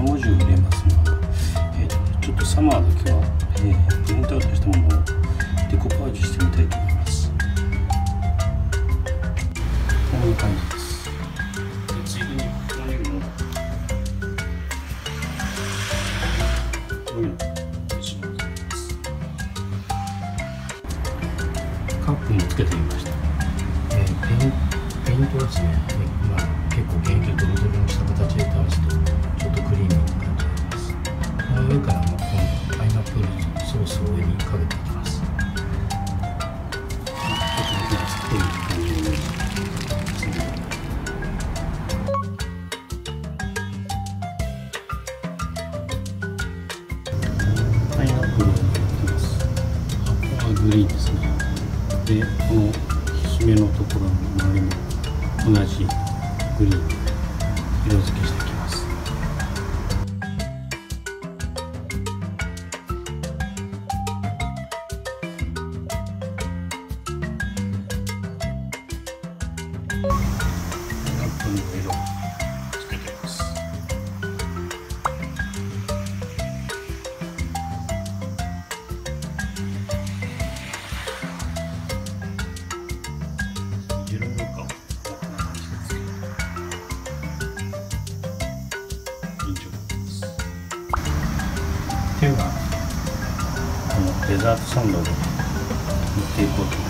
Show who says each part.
Speaker 1: れから文字を入れますが、えー、ちょっとサマーだけは、えー、プリントアウトしたものをデコパージュしてみたいと思いますこんな感じですついでにここにもこういうのカップもつけてみました、えー、ペインペイントはですね、まあ、結構原液をドロドロにした形で倒すとかけていきます。グリーンですね。でこのひめのところの周りも同じグリーン。の色をつけています。色のかをこんな感じです。以上です。ではこのデザートサンドを塗っていこうと思います。